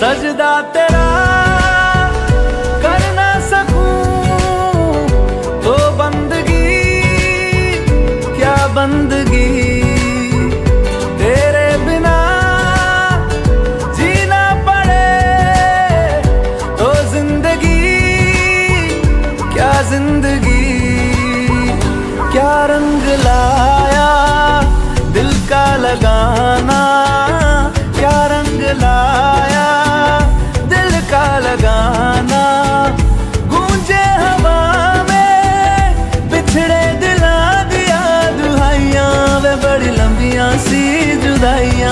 सजदा तेरा कर ना सकूँ। तो बंदगी, क्या बंदगी। तेरे बिना जीना पड़े तो ज़िंदगी, क्या ज़िंदगी, क्या रंग लाया Sevdaya